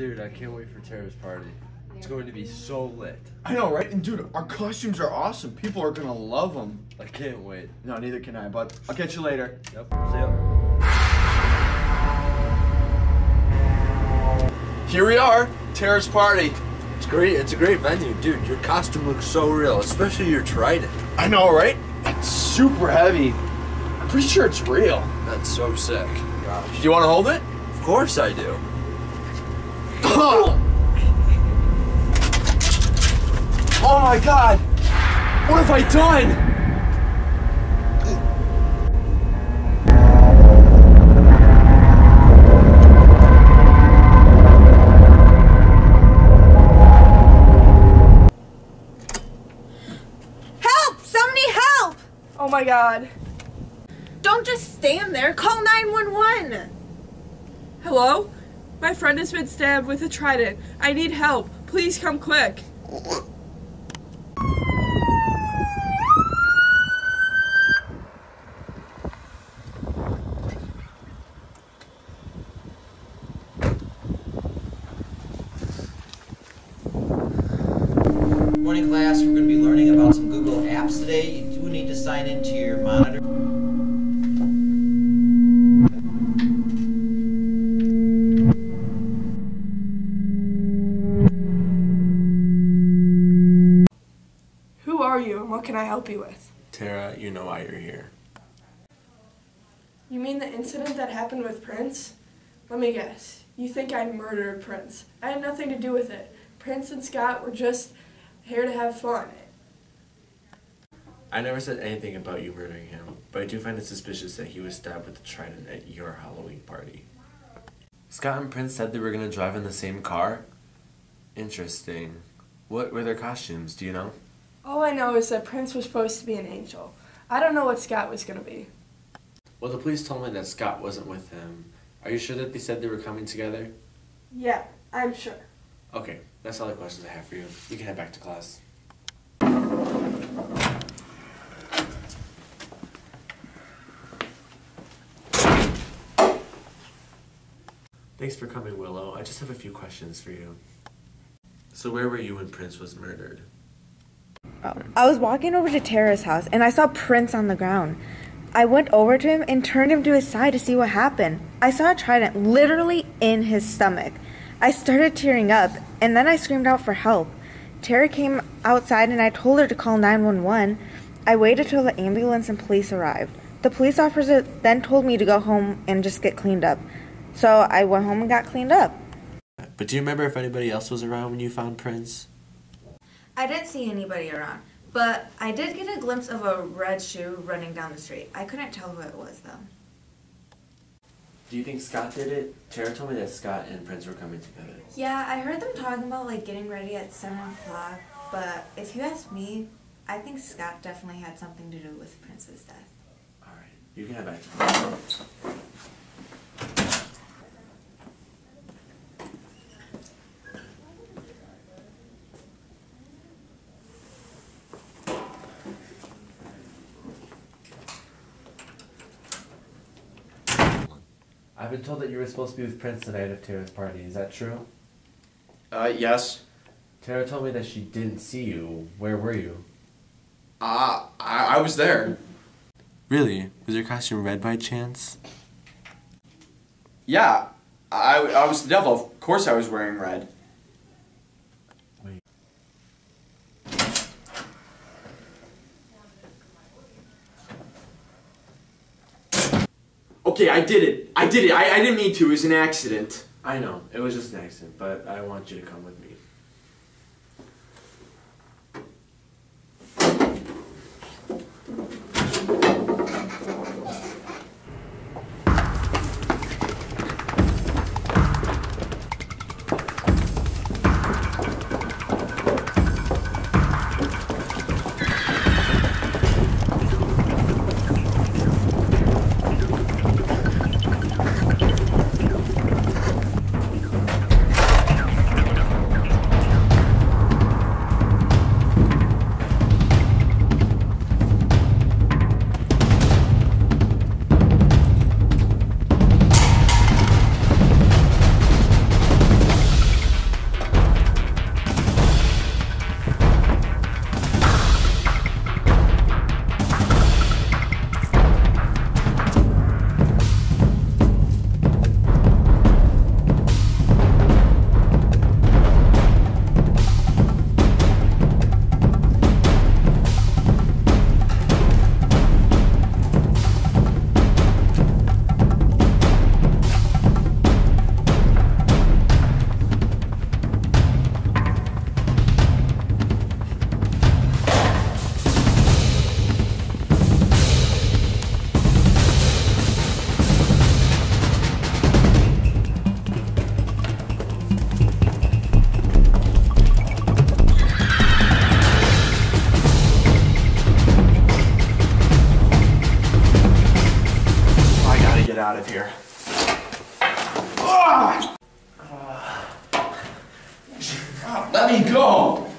Dude, I can't wait for Tara's party. It's going to be so lit. I know, right? And dude, our costumes are awesome. People are gonna love them. I can't wait. No, neither can I, but I'll catch you later. Yep. See ya. Here we are, Tara's party. It's great. It's a great venue, dude. Your costume looks so real, especially your trident. I know, right? It's super heavy. I'm pretty sure it's real. That's so sick. Gosh. Do you want to hold it? Of course I do. Oh my god! What have I done? Help! Somebody help! Oh my god. Don't just stand there. Call 911. Hello? My friend has been stabbed with a trident. I need help. Please come quick. Morning class, we're going to be learning about some Google Apps today. You do need to sign into your monitor. What can I help you with? Tara, you know why you're here. You mean the incident that happened with Prince? Let me guess. You think I murdered Prince. I had nothing to do with it. Prince and Scott were just here to have fun. I never said anything about you murdering him, but I do find it suspicious that he was stabbed with a trident at your Halloween party. Scott and Prince said they were gonna drive in the same car? Interesting. What were their costumes, do you know? All I know is that Prince was supposed to be an angel. I don't know what Scott was gonna be. Well, the police told me that Scott wasn't with him. Are you sure that they said they were coming together? Yeah, I'm sure. Okay, that's all the questions I have for you. You can head back to class. Thanks for coming, Willow. I just have a few questions for you. So, where were you when Prince was murdered? I was walking over to Tara's house and I saw Prince on the ground. I went over to him and turned him to his side to see what happened. I saw a trident literally in his stomach. I started tearing up and then I screamed out for help. Tara came outside and I told her to call 911. I waited till the ambulance and police arrived. The police officer then told me to go home and just get cleaned up. So I went home and got cleaned up. But do you remember if anybody else was around when you found Prince? I didn't see anybody around, but I did get a glimpse of a red shoe running down the street. I couldn't tell who it was though. Do you think Scott did it? Tara told me that Scott and Prince were coming together. Yeah, I heard them talking about like getting ready at seven o'clock, but if you ask me, I think Scott definitely had something to do with Prince's death. Alright, you can head back I've been told that you were supposed to be with Prince the night of Tara's party. Is that true? Uh, yes. Tara told me that she didn't see you. Where were you? Uh, I, I was there. Really? Was your costume red by chance? Yeah, I, I was the devil. Of course I was wearing red. Okay, I did it. I did it. I, I didn't mean to. It was an accident. I know, it was just an accident, but I want you to come with me. Let me go!